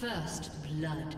First blood.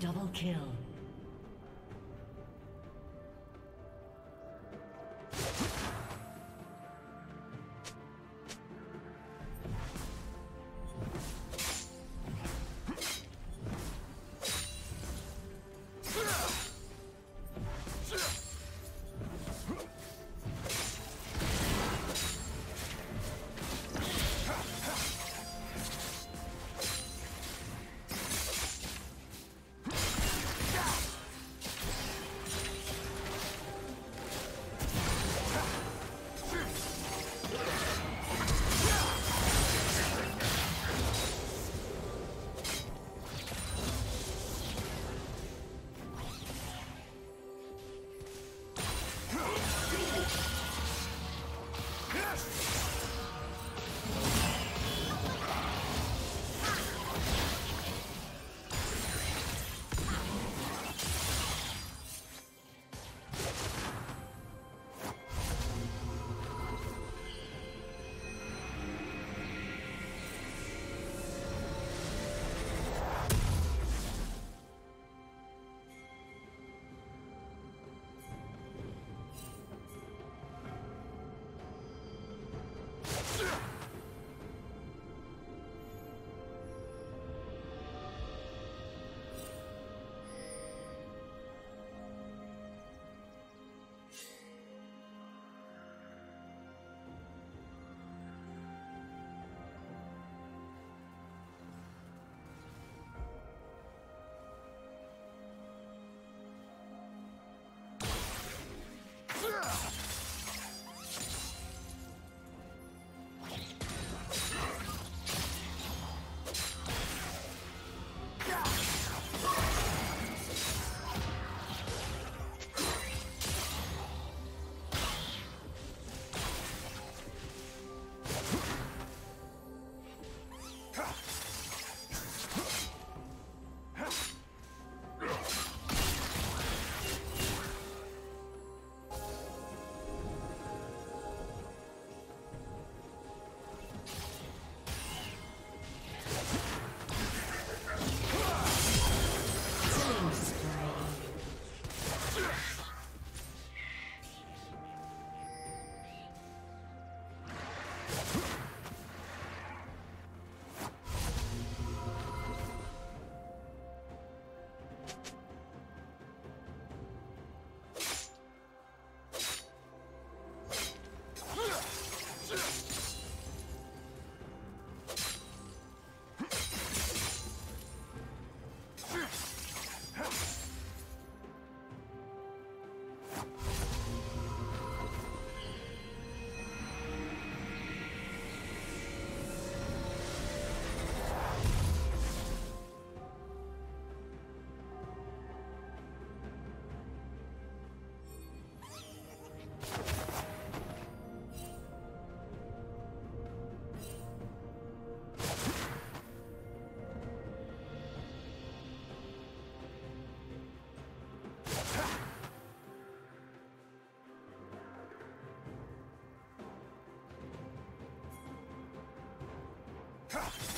Double kill. Ha!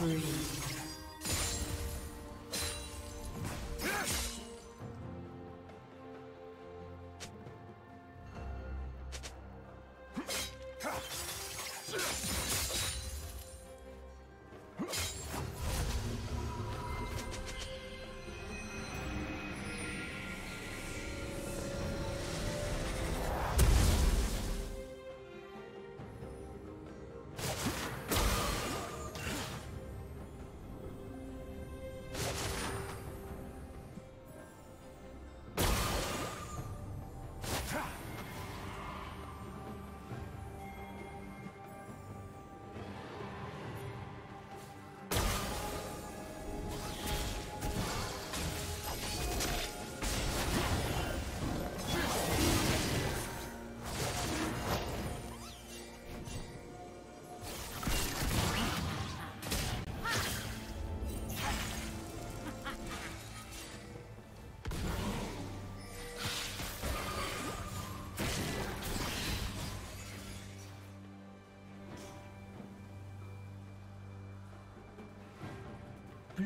Spree.